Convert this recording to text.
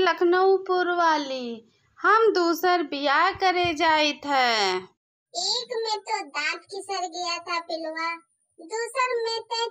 लखनऊपुर वाली हम दूसर बियाह करे जाइत है। एक में तो दांत खिसर गया था पिलवा दूसर में तो